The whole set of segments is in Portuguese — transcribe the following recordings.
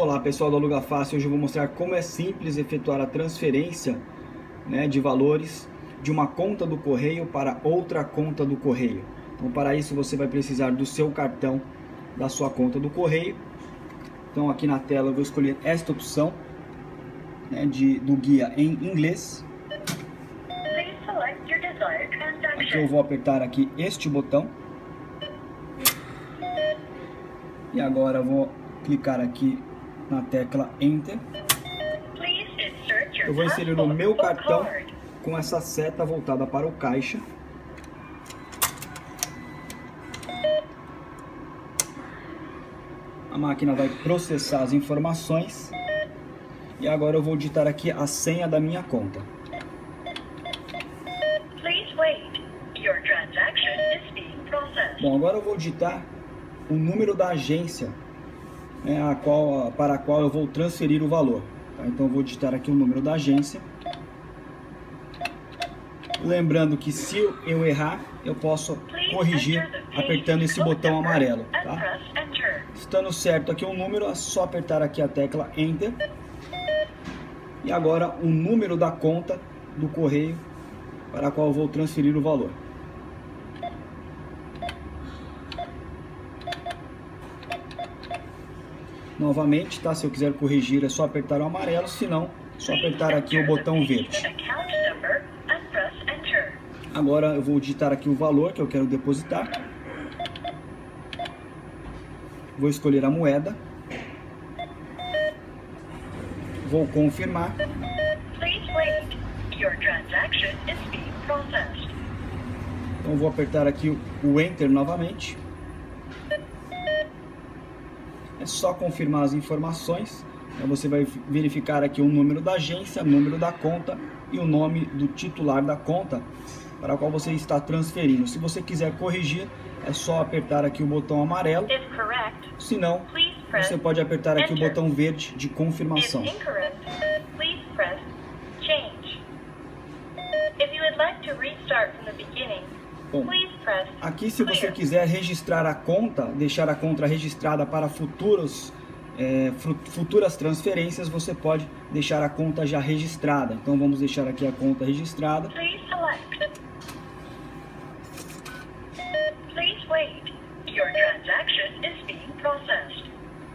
Olá pessoal do Aluga Fácil, hoje eu vou mostrar como é simples efetuar a transferência né, de valores de uma conta do correio para outra conta do correio. Então para isso você vai precisar do seu cartão da sua conta do correio. Então aqui na tela eu vou escolher esta opção né, de, do guia em inglês. Aqui eu vou apertar aqui este botão. E agora eu vou clicar aqui na tecla Enter. Eu vou inserir o meu cartão com essa seta voltada para o caixa. A máquina vai processar as informações. E agora eu vou digitar aqui a senha da minha conta. Bom, agora eu vou digitar o número da agência né, a qual, para a qual eu vou transferir o valor. Tá? Então eu vou digitar aqui o número da agência. Lembrando que se eu errar, eu posso corrigir apertando esse botão amarelo. Tá? Estando certo aqui o número, é só apertar aqui a tecla Enter. E agora o número da conta do correio para a qual eu vou transferir o valor. Novamente, tá? Se eu quiser corrigir é só apertar o amarelo, se não, só apertar aqui o botão verde. Agora eu vou digitar aqui o valor que eu quero depositar. Vou escolher a moeda. Vou confirmar. Então vou apertar aqui o Enter novamente. É só confirmar as informações. Então você vai verificar aqui o número da agência, o número da conta e o nome do titular da conta para a qual você está transferindo. Se você quiser corrigir, é só apertar aqui o botão amarelo. Se não, você pode apertar aqui o botão verde de confirmação. If you would like to restart from the beginning, Bom, aqui se você quiser registrar a conta, deixar a conta registrada para futuros, é, futuras transferências, você pode deixar a conta já registrada. Então vamos deixar aqui a conta registrada.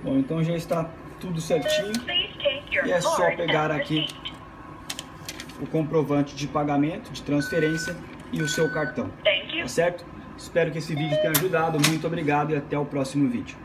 Bom, então já está tudo certinho. E é só pegar aqui o comprovante de pagamento, de transferência e o seu cartão. Certo? Espero que esse vídeo tenha ajudado. Muito obrigado e até o próximo vídeo.